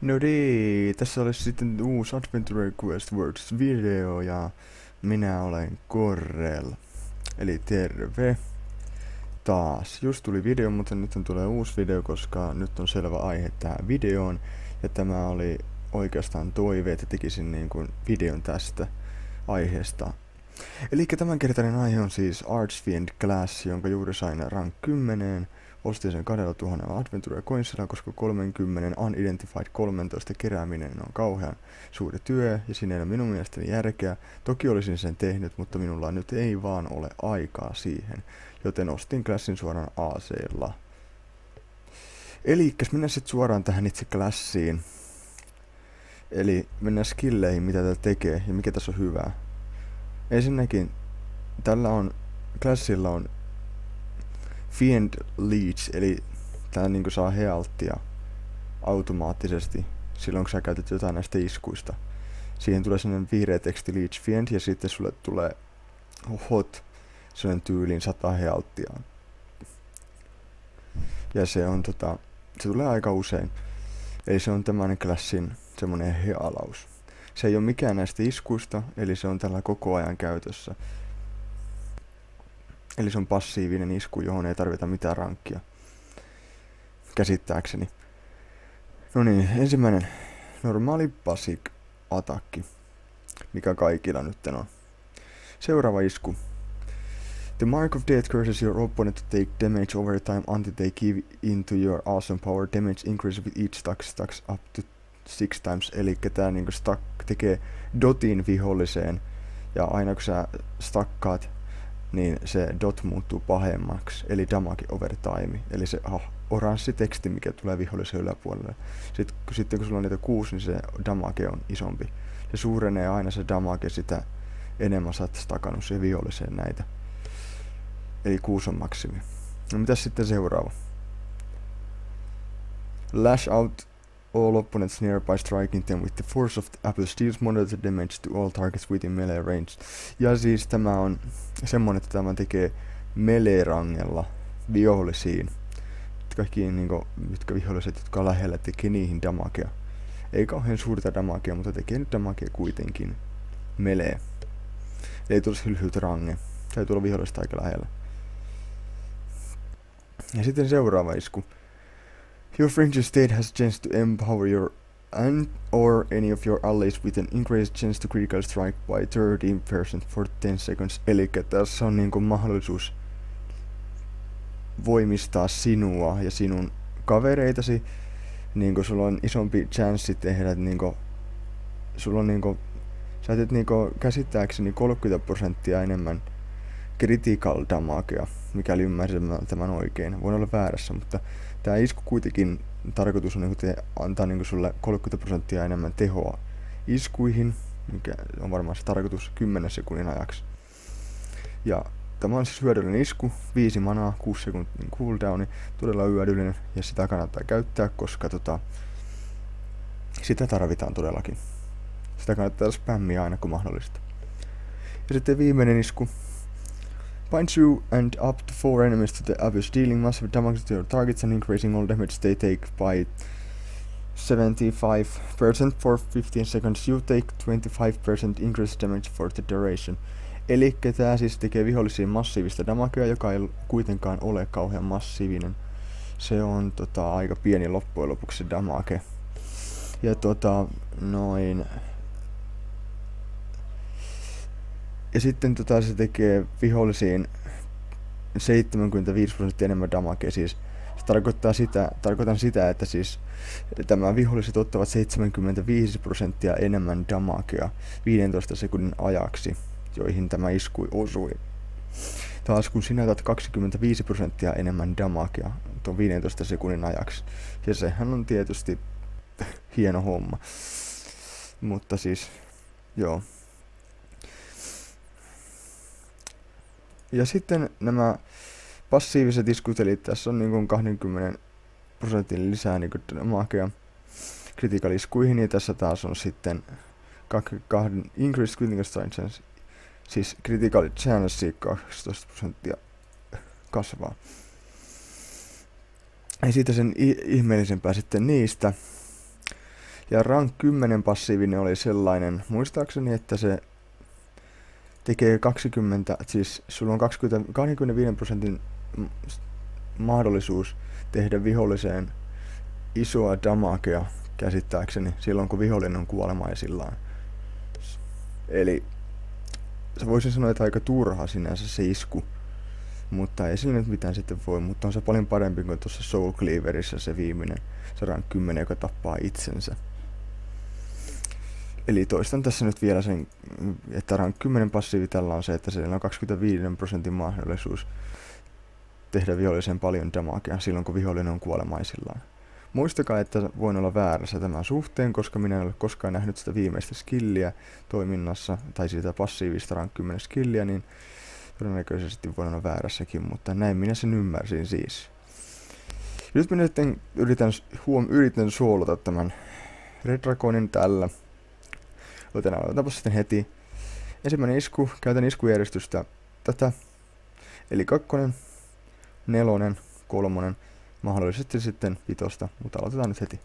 No niin, tässä olisi sitten uusi Adventure Quest Works video ja minä olen Korrel. Eli terve. Taas. Just tuli video, mutta nyt tulee uusi video, koska nyt on selvä aihe tähän videoon. Ja tämä oli oikeastaan toive, että tekisin niin kuin videon tästä aiheesta. Eli tämänkertainen aihe on siis Archfiend Class, jonka juuri sain rank 10 Ostin sen 2000 Adventure Coinsilla, koska 30 Unidentified 13 kerääminen on kauhean suuri työ ja siinä ei ole minun mielestäni järkeä. Toki olisin sen tehnyt, mutta minulla nyt ei vaan ole aikaa siihen, joten ostin klassin suoraan AC-lla. Eli mennään sitten suoraan tähän itse klassiin. Eli mennään skilleihin, mitä tämä tekee ja mikä tässä on hyvää. Ensinnäkin tällä on, klassilla on Fiend Leech, eli tää niinku saa healttia automaattisesti silloin kun sä käytät jotain näistä iskuista. Siihen tulee sellainen vihreä teksti Leech Fiend ja sitten sulle tulee hot sellainen tyylin 100 healttia. Ja se on tota, se tulee aika usein. Eli se on tämän klassin semmonen healaus. Se ei ole mikään näistä iskuista, eli se on tällä koko ajan käytössä. Eli se on passiivinen isku, johon ei tarvita mitään rankkia. Käsittääkseni. No niin, ensimmäinen normaali basic atakki, mikä kaikilla nyt on. Seuraava isku. The Mark of Death curses your opponent to take damage over time until they give into your awesome power. Damage increases with each stack stacks up to six times. Eli tää niinku stack tekee dotin viholliseen. Ja aina kun sä stakkaat niin se dot muuttuu pahemmaksi, eli damage over time, eli se oh, oranssi teksti, mikä tulee vihollisen yläpuolelle. Sitten, sitten kun sulla on niitä kuusi, niin se damage on isompi. Se suurenee aina se damage sitä enemmän sä oot takannut siihen viholliseen näitä. Eli kuusi on maksimi. No mitäs sitten seuraava? Lash out all opponents nearby striking them with the force of the apple deals moderate damage to all targets within melee range. Ja siis tämä on semmonen, että tämä tekee melee-rangella vihollisiin. Kaikki niinku, mitkä viholliset, jotka on lähellä, tekee niihin damagea. Ei kauhean suurta damagea, mutta tekee nyt damagea kuitenkin. Melee. Ei tulisi hylhyltä range. Täytyy tulla vihollista aika lähellä. Ja sitten seuraava isku. Your fringe state has chance to empower your and or any of your allies with an increased chance to critical strike by 13% for 10 seconds. Eli tässä on niinku mahdollisuus voimistaa sinua ja sinun kavereitasi. Niinku sulla on isompi chanssi tehdä niinku sulla on niinku sä teet niinku käsittääkseni 30 prosenttia enemmän critical damagea, mikäli ymmärsin tämän oikein. Voin olla väärässä, mutta tämä isku kuitenkin tarkoitus on niin te antaa niin sulle 30 prosenttia enemmän tehoa iskuihin, mikä on varmaan se tarkoitus 10 sekunnin ajaksi. Ja tämä on siis hyödyllinen isku, 5 manaa, 6 sekunnin cooldowni, todella hyödyllinen ja sitä kannattaa käyttää, koska tota, sitä tarvitaan todellakin. Sitä kannattaa spämmiä aina kun mahdollista. Ja sitten viimeinen isku, Bind through and up to four enemies to the abyss, dealing massive damage to your targets and increasing all damage they take by 75% for 15 seconds. You take 25% increased damage for the duration. Eli tää siis tekee vihollisiin massiivista damagea, joka ei kuitenkaan ole kauhean massiivinen. Se on tota, aika pieni loppujen lopuksi damage. Ja tota, noin Ja sitten tota, se tekee vihollisiin 75 prosenttia enemmän damagea. Siis se tarkoittaa sitä, tarkoitan sitä, että siis tämä viholliset ottavat 75 prosenttia enemmän damagea 15 sekunnin ajaksi, joihin tämä iskui osui. Taas kun sinä otat 25 prosenttia enemmän damagea tuon 15 sekunnin ajaksi. Ja sehän on tietysti hieno homma. Mutta siis, joo. Ja sitten nämä passiiviset iskut, eli tässä on niin 20 prosentin lisää niin makea critical iskuihin, ja tässä taas on sitten kahden increased critical chance, siis critical chance 12 prosenttia kasvaa. Ja siitä sen ihmeellisempää sitten niistä. Ja rank 10 passiivinen oli sellainen, muistaakseni, että se tekee 20, siis sulla on 20, 25 prosentin mahdollisuus tehdä viholliseen isoa damagea käsittääkseni silloin, kun vihollinen on kuolemaisillaan. Eli se voisin sanoa, että aika turha sinänsä se isku. Mutta ei sillä nyt mitään sitten voi, mutta on se paljon parempi kuin tuossa Soul Cleaverissä se viimeinen 110, joka tappaa itsensä. Eli toistan tässä nyt vielä sen, että rank 10 passiivi tällä on se, että siellä on 25 prosentin mahdollisuus tehdä vihollisen paljon damagea silloin, kun vihollinen on kuolemaisillaan. Muistakaa, että voin olla väärässä tämän suhteen, koska minä en ole koskaan nähnyt sitä viimeistä skilliä toiminnassa, tai sitä passiivista rank 10 skilliä, niin todennäköisesti voin olla väärässäkin, mutta näin minä sen ymmärsin siis. Nyt minä sitten yritän, huom, yritän suolata tämän Red Dragonin tällä. Joten aloitetaanpa sitten heti. Ensimmäinen isku, käytän iskujärjestystä tätä. Eli kakkonen, nelonen, kolmonen, mahdollisesti sitten vitosta, mutta aloitetaan nyt heti.